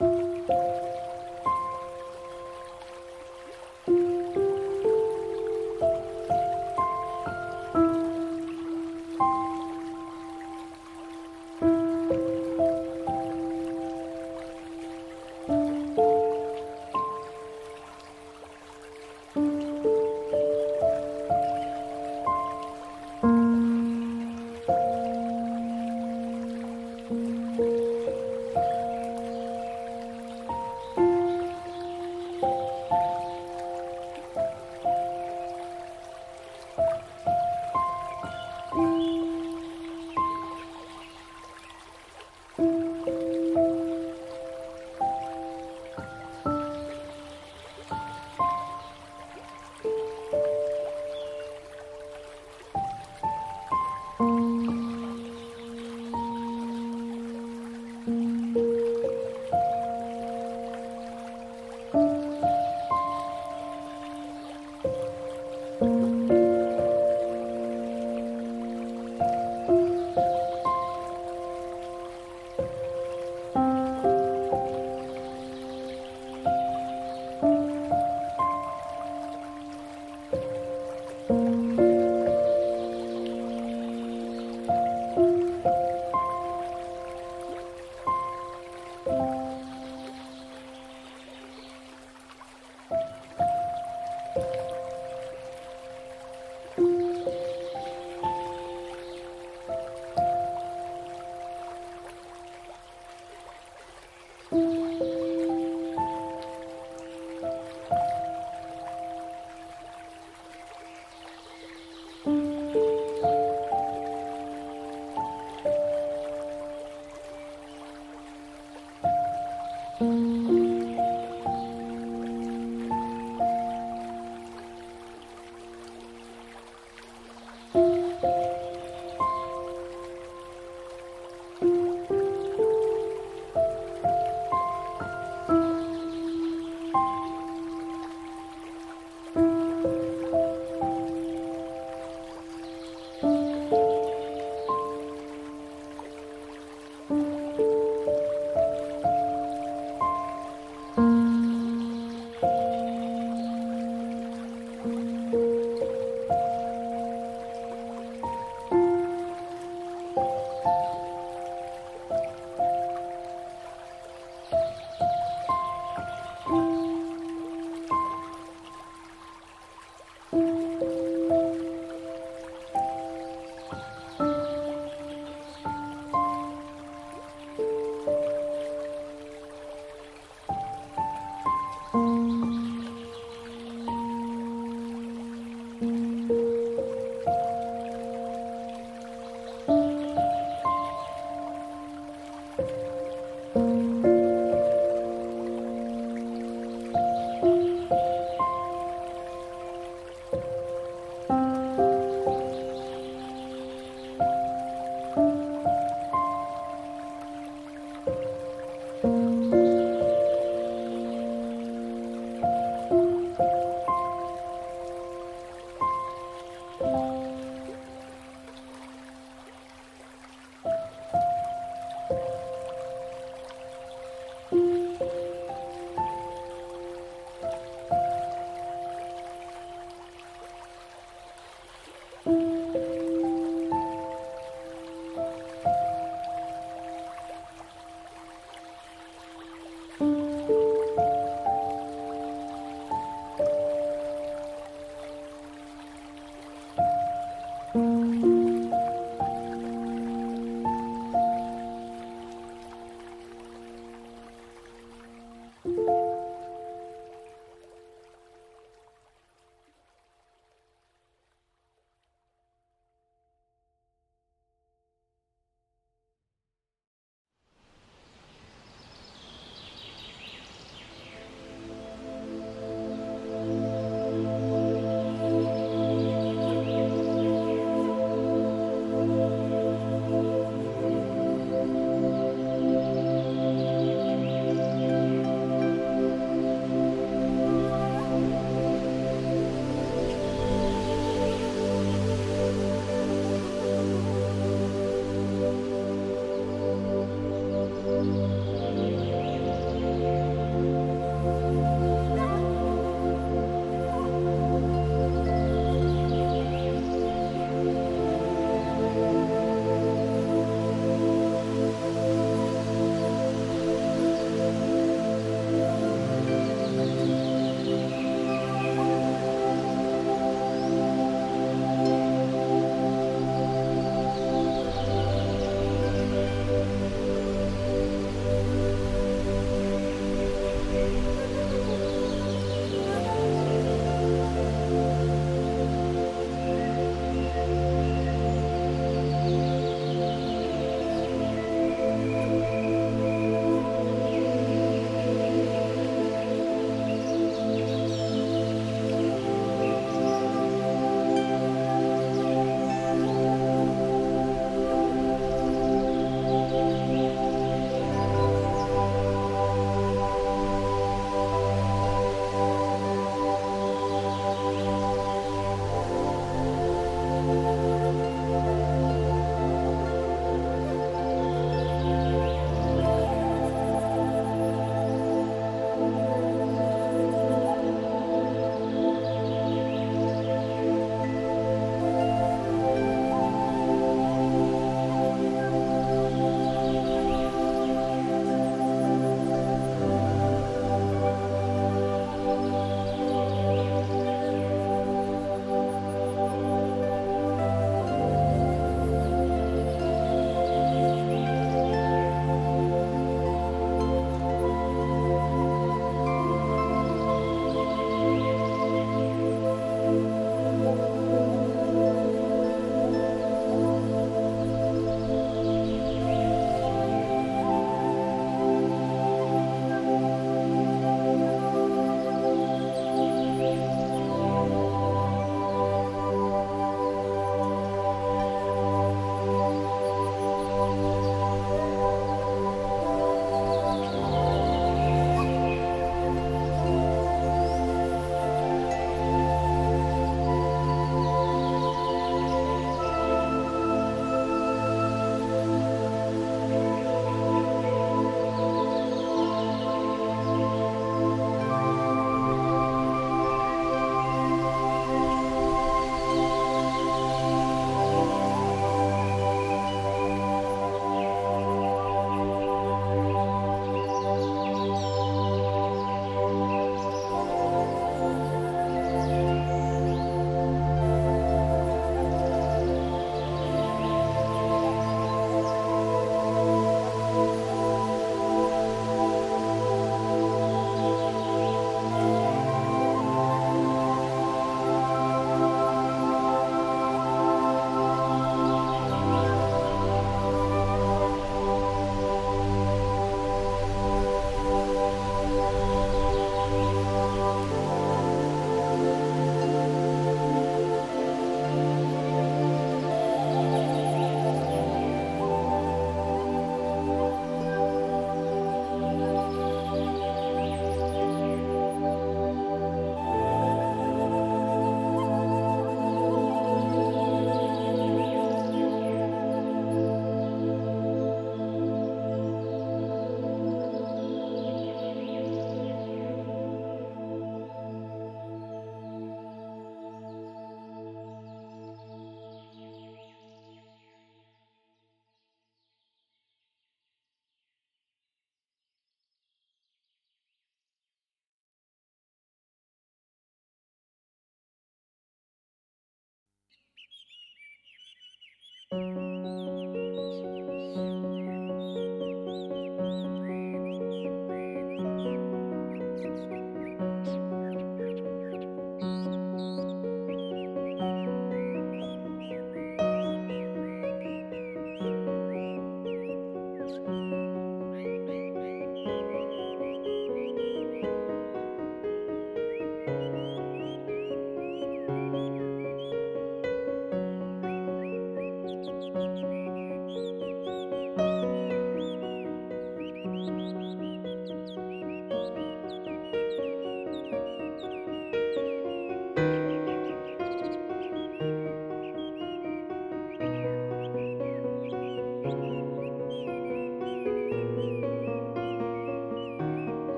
Música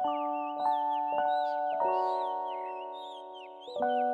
thank you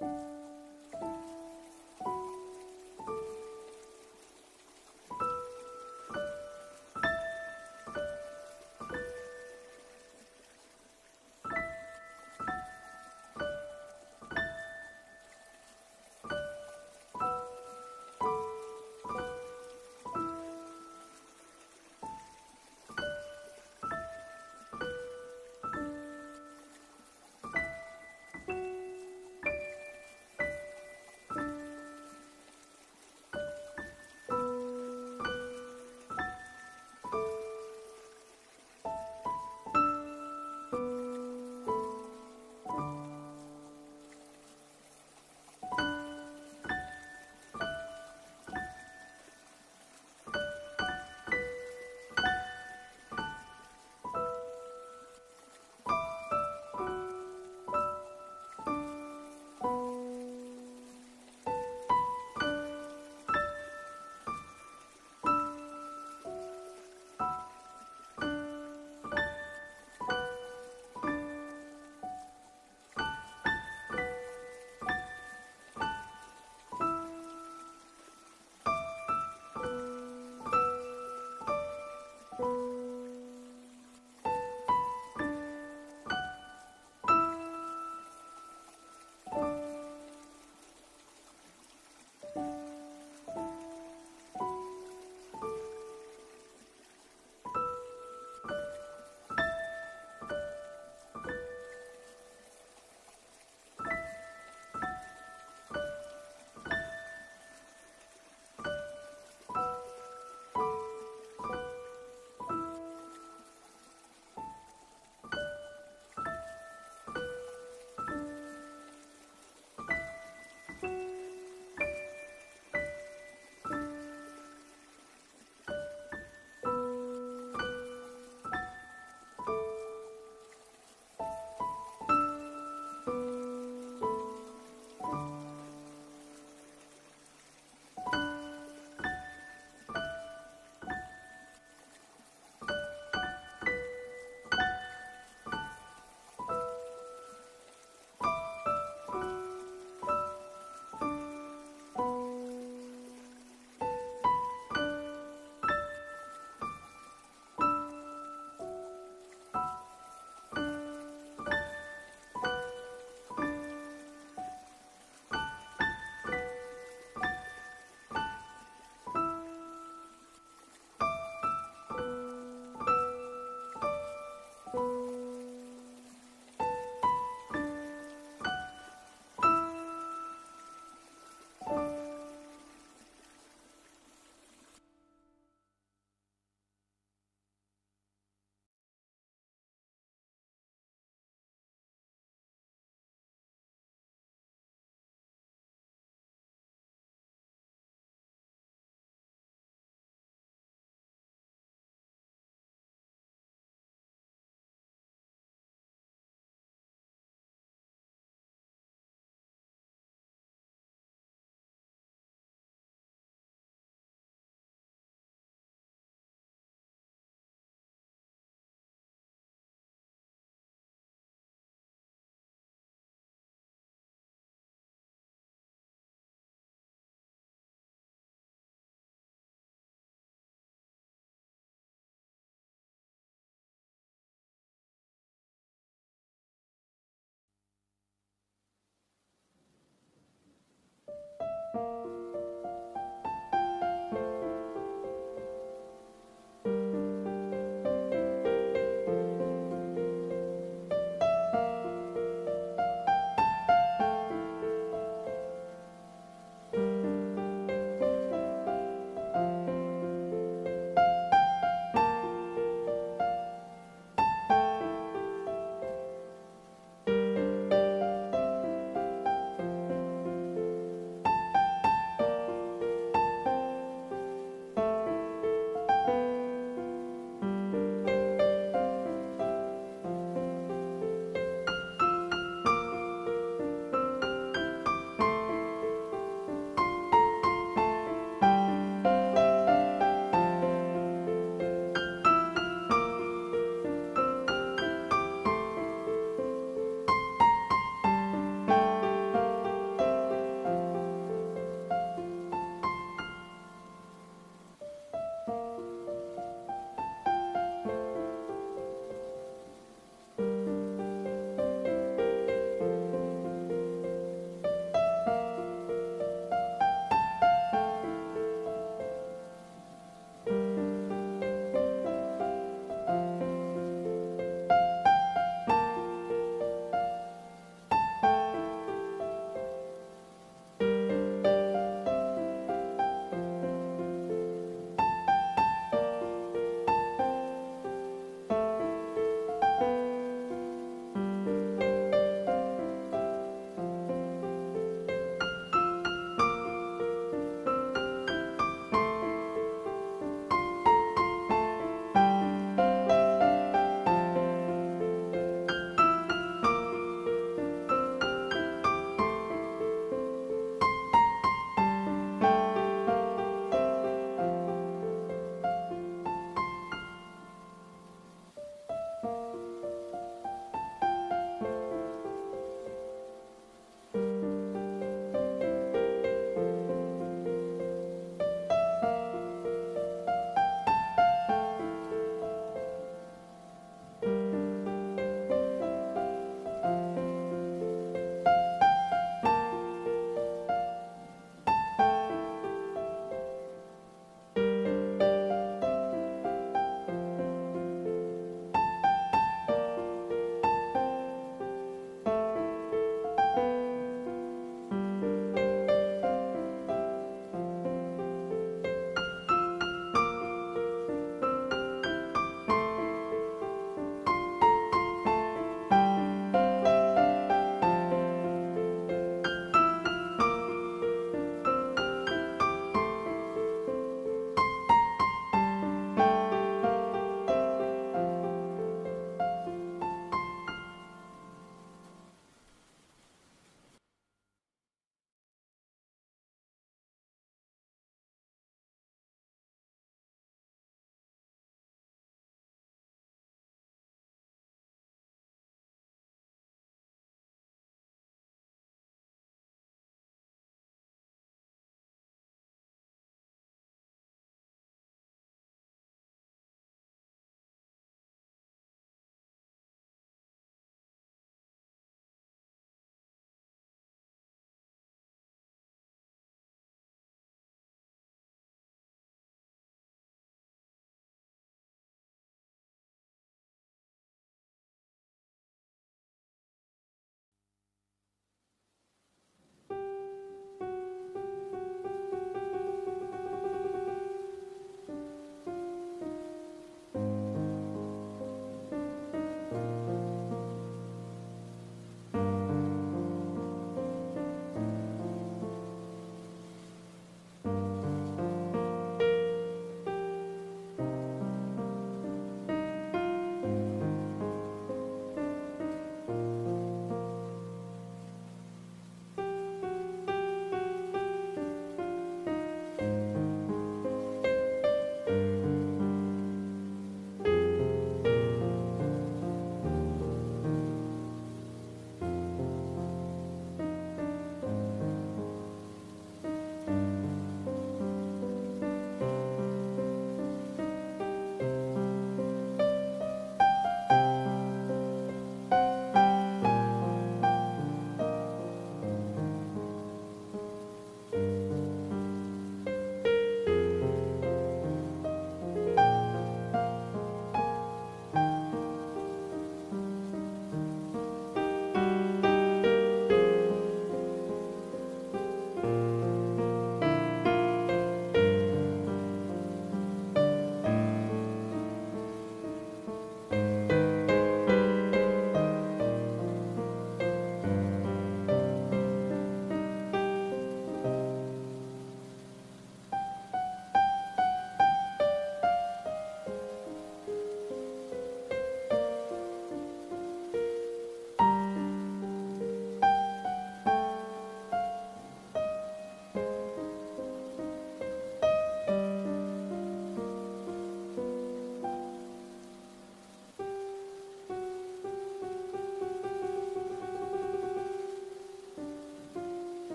you.